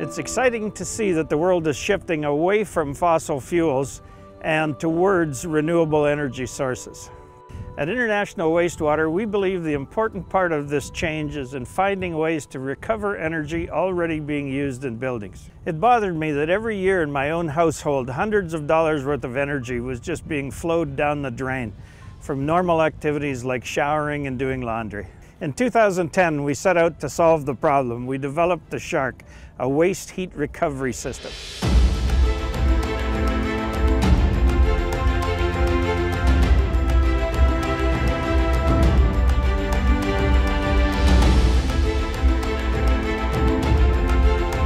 It's exciting to see that the world is shifting away from fossil fuels and towards renewable energy sources. At International Wastewater, we believe the important part of this change is in finding ways to recover energy already being used in buildings. It bothered me that every year in my own household, hundreds of dollars worth of energy was just being flowed down the drain from normal activities like showering and doing laundry. In 2010, we set out to solve the problem. We developed the SHARC, a waste heat recovery system.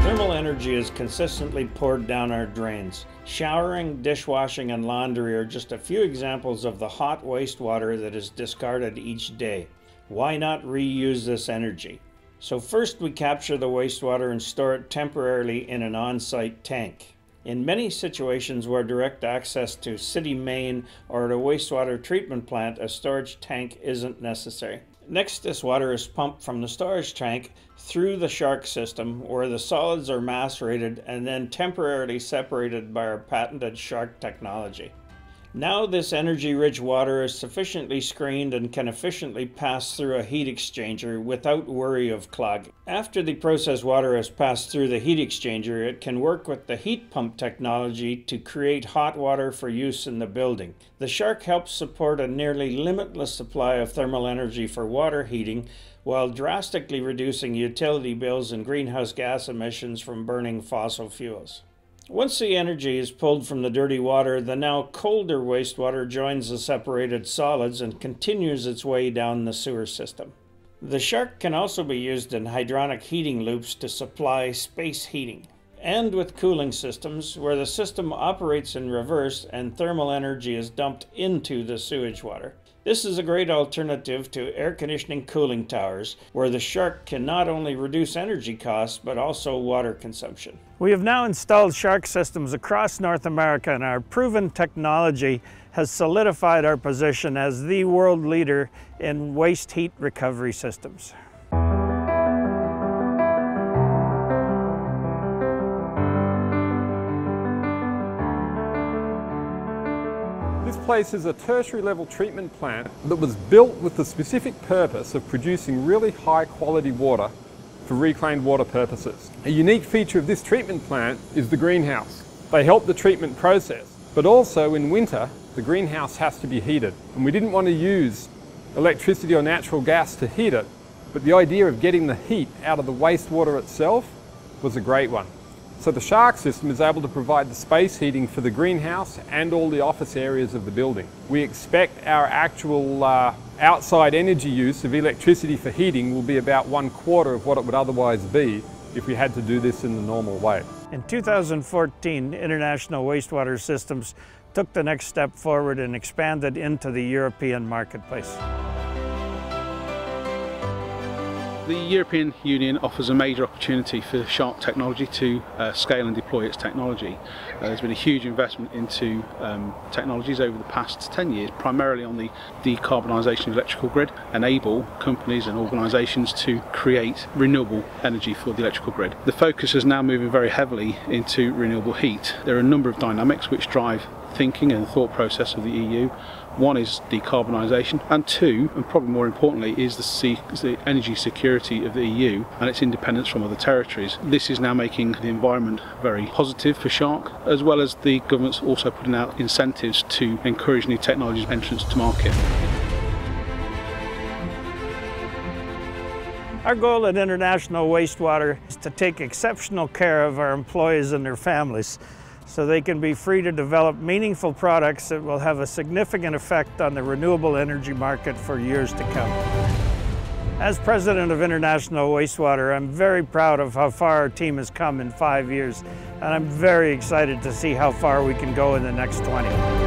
Thermal energy is consistently poured down our drains. Showering, dishwashing, and laundry are just a few examples of the hot wastewater that is discarded each day. Why not reuse this energy? So first we capture the wastewater and store it temporarily in an on-site tank. In many situations where direct access to city main or a wastewater treatment plant, a storage tank isn't necessary. Next, this water is pumped from the storage tank through the SHARC system where the solids are macerated and then temporarily separated by our patented SHARC technology. Now this energy-rich water is sufficiently screened and can efficiently pass through a heat exchanger without worry of clogging. After the processed water has passed through the heat exchanger, it can work with the heat pump technology to create hot water for use in the building. The SHARC helps support a nearly limitless supply of thermal energy for water heating while drastically reducing utility bills and greenhouse gas emissions from burning fossil fuels. Once the energy is pulled from the dirty water, the now colder wastewater joins the separated solids and continues its way down the sewer system. The SHARC can also be used in hydronic heating loops to supply space heating, and with cooling systems where the system operates in reverse and thermal energy is dumped into the sewage water. This is a great alternative to air conditioning cooling towers, where the SHARC can not only reduce energy costs, but also water consumption. We have now installed SHARC systems across North America, and our proven technology has solidified our position as the world leader in waste heat recovery systems. Place is a tertiary level treatment plant that was built with the specific purpose of producing really high quality water for reclaimed water purposes. A unique feature of this treatment plant is the greenhouse. They help the treatment process, but also in winter, the greenhouse has to be heated. And we didn't want to use electricity or natural gas to heat it, but the idea of getting the heat out of the wastewater itself was a great one. So the SHARC system is able to provide the space heating for the greenhouse and all the office areas of the building. We expect our actual uh, outside energy use of electricity for heating will be about one quarter of what it would otherwise be if we had to do this in the normal way. In 2014, International Wastewater Systems took the next step forward and expanded into the European marketplace. The European Union offers a major opportunity for SHARC Technology to uh, scale and deploy its technology. Uh, there's been a huge investment into um, technologies over the past 10 years, primarily on the decarbonisation of electrical grid, enable companies and organisations to create renewable energy for the electrical grid. The focus is now moving very heavily into renewable heat. There are a number of dynamics which drive thinking and thought process of the EU. One is decarbonisation, and two, and probably more importantly, is the, the, energy security of the EU and its independence from other territories. This is now making the environment very positive for SHARC, as well as the government's also putting out incentives to encourage new technologies entrance to market. Our goal at International Wastewater is to take exceptional care of our employees and their families so they can be free to develop meaningful products that will have a significant effect on the renewable energy market for years to come. As president of International Wastewater, I'm very proud of how far our team has come in five years, and I'm very excited to see how far we can go in the next 20.